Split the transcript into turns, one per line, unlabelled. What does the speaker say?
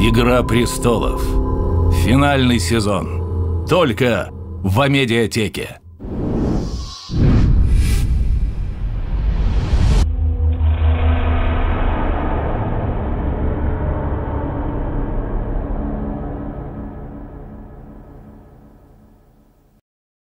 Игра престолов. Финальный сезон. Только в Амедиатеке.